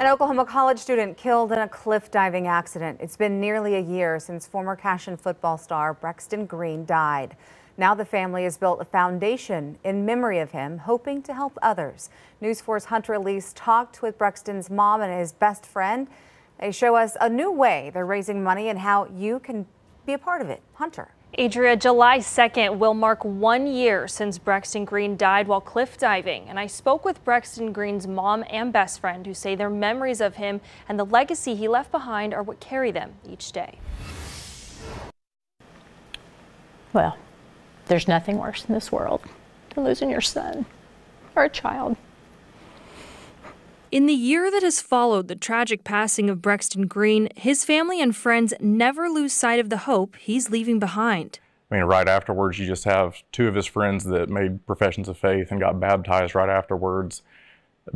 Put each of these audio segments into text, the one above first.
An Oklahoma college student killed in a cliff diving accident. It's been nearly a year since former Cashion football star Brexton Green died. Now the family has built a foundation in memory of him, hoping to help others. News 4's Hunter Elise talked with Brexton's mom and his best friend. They show us a new way they're raising money and how you can be a part of it. Hunter. Adria, July 2nd will mark one year since Brexton Green died while cliff diving. And I spoke with Brexton Green's mom and best friend who say their memories of him and the legacy he left behind are what carry them each day. Well, there's nothing worse in this world than losing your son or a child. In the year that has followed the tragic passing of Brexton Green, his family and friends never lose sight of the hope he's leaving behind. I mean, right afterwards, you just have two of his friends that made professions of faith and got baptized right afterwards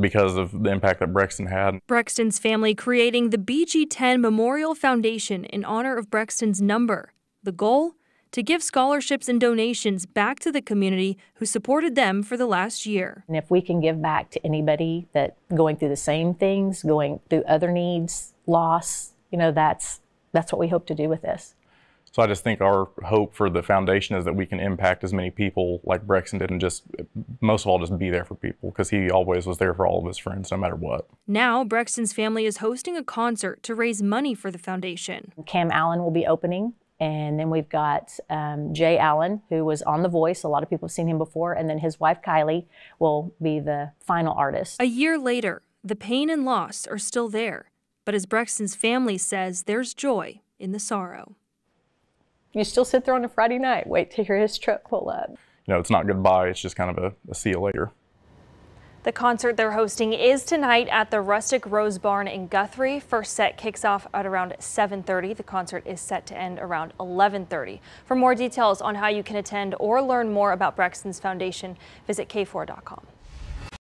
because of the impact that Brexton had. Brexton's family creating the BG10 Memorial Foundation in honor of Brexton's number. The goal? To give scholarships and donations back to the community who supported them for the last year. And if we can give back to anybody that going through the same things, going through other needs, loss, you know, that's that's what we hope to do with this. So I just think our hope for the foundation is that we can impact as many people like Brexton did and just, most of all, just be there for people because he always was there for all of his friends no matter what. Now, Brexton's family is hosting a concert to raise money for the foundation. Cam Allen will be opening and then we've got um, Jay Allen, who was on The Voice. A lot of people have seen him before. And then his wife, Kylie, will be the final artist. A year later, the pain and loss are still there. But as Brexton's family says, there's joy in the sorrow. You still sit there on a Friday night, wait to hear his truck pull up. You know, it's not goodbye, it's just kind of a, a see you later. The concert they're hosting is tonight at the Rustic Rose Barn in Guthrie. First set kicks off at around 7.30. The concert is set to end around 11.30. For more details on how you can attend or learn more about Brexton's Foundation, visit kfor.com.